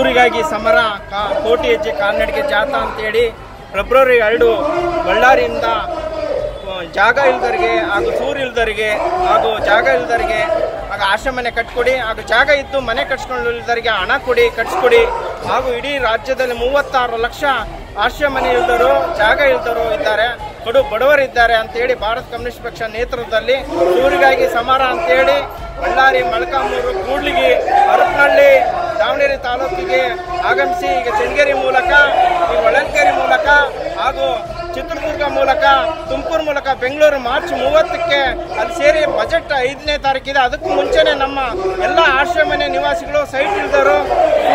ಸೂರಿಗಾಗಿ ಸಮರ, ಕಾ, ಕೋಟಿ ಹೆಜ್ಜೆ ಕಾಲ್ನಡಿಗೆ ಜಾಥಾ ಅಂತೇಳಿ ಫೆಬ್ರವರಿ ಎರಡು ಬಳ್ಳಾರಿಯಿಂದ ಜಾಗ ಇಲ್ದರಿಗೆ ಹಾಗೂ ಸೂರು ಇಲ್ದರಿಗೆ ಹಾಗೂ ಜಾಗ ಇಲ್ದರಿಗೆ ಆಗ ಆಶ್ರಮ ಮನೆ ಕಟ್ಕೊಡಿ, ಹಾಗೂ ಜಾಗ ಇದ್ದು ಮನೆ ಕಟ್ಸ್ಕೊಂಡು ಇಲ್ದರಿಗೆ ಹಣ ಕೊಡಿ, ಕಟ್ಸ್ಕೊಡಿ ಹಾಗೂ ಇಡೀ ರಾಜ್ಯದಲ್ಲಿ ಮೂವತ್ತಾರು ಲಕ್ಷ ಆಶ್ರಯ ಮನೆ ಇಲ್ದರು ಜಾಗ ಇಲ್ದರು ಇದ್ದಾರೆ. ಕಡು ಬಡವರಿದ್ದಾರೆ ಅಂತೇಳಿ ಭಾರತ ಕಮ್ಯುನಿಸ್ಟ್ ಪಕ್ಷ ನೇತೃತ್ವದಲ್ಲಿ ಊರಿಗಾಗಿ ಸಮರ ಅಂತೇಳಿ ಬಳ್ಳಾರಿ ಮಳಕಾಮೂರು ಕೂಡ್ಲಿಗಿ, ಹರಪನಹಳ್ಳಿ, ದಾವಣಗೆರೆ ತಾಲೂಕಿಗೆ ಆಗಮಿಸಿ ಈಗ ಚೆಂಗೇರಿ ಮೂಲಕ, ಈ ಹೊಳಲ್ಕೆರೆ ಮೂಲಕ ಹಾಗೂ ಚಿತ್ರದುರ್ಗ ಮೂಲಕ, ತುಮಕೂರು ಮೂಲಕ ಬೆಂಗಳೂರು ಮಾರ್ಚ್ ಮೂವತ್ತಕ್ಕೆ ಅಲ್ಲಿ ಸೇರಿ ಬಜೆಟ್ ಐದನೇ ತಾರೀಕಿದೆ. ಅದಕ್ಕೂ ಮುಂಚೆನೆ ನಮ್ಮ ಎಲ್ಲ ಆಶ್ರಮನೆ ನಿವಾಸಿಗಳು, ಸೈಟ್ ಇಳಿದರು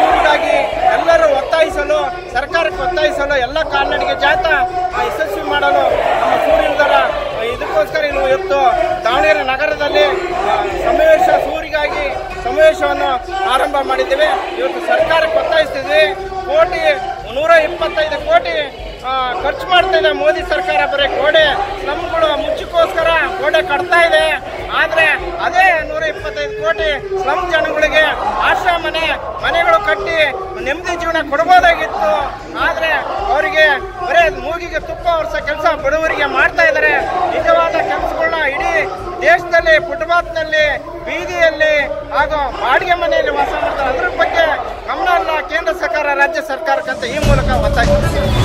ಊರಿಗಾಗಿ ಎಲ್ಲರೂ ಒತ್ತಾಯಿಸಲು, ಸರ್ಕಾರಕ್ಕೆ ಒತ್ತಾಯಿಸಲು ಎಲ್ಲ ಕಾಲ್ನಡಿಗೆ ಜಾಥಾ ಆರಂಭ ಮಾಡಿದ್ದೇವೆ. ಇವತ್ತು ಸರ್ಕಾರಕ್ಕೆ ಒತ್ತಾಯಿಸ್ತಿದ್ವಿ ಕೋಟಿ ನೂರ ಇಪ್ಪತ್ತೈದು ಕೋಟಿ ಖರ್ಚು ಮಾಡ್ತಾ ಇದೆ ಮೋದಿ ಸರ್ಕಾರ. ಬರೀ ಗೋಡೆ, ಸ್ಲಮ್ಗಳು ಮುಚ್ಚಕ್ಕೋಸ್ಕರ ಗೋಡೆ ಕಟ್ತಾ ಇದೆ. ಆದರೆ ಅದೇ ನೂರ ಇಪ್ಪತ್ತೈದು ಕೋಟಿ ಸ್ಲಮ್ ಜನಗಳಿಗೆ ಆಶ್ರಯ ಮನೆ ಮನೆಗಳು ಕಟ್ಟಿ ನೆಮ್ಮದಿ ಜೀವನ ಕೊಡ್ಬೋದಾಗಿತ್ತು ಆದರೆ ಅವರಿಗೆ ಬರೇ ಮೂಗಿಗೆ ತುಪ್ಪ ವರ್ಷ ಕೆಲಸ ಬಡವರಿಗೆ ಮಾಡ್ತಾ ಇದ್ದಾರೆ. ನಿಜವಾದ ಕೆಲಸಗಳನ್ನ ಫುಟ್ಪಾತ್ನಲ್ಲಿ ಬೀದಿಯಲ್ಲಿ, ಹಾಗೂ ಬಾಡಿಗೆ ಮನೆಯಲ್ಲಿ ವಾಸ ಮಾಡ್ತಾರೆ. ಅದ್ರ ಬಗ್ಗೆ ಗಮನ ಕೇಂದ್ರ ಸರ್ಕಾರ, ರಾಜ್ಯ ಸರ್ಕಾರಕ್ಕಂತ ಈ ಮೂಲಕ ಒತ್ತಾಯಿಸ್ತೀವಿ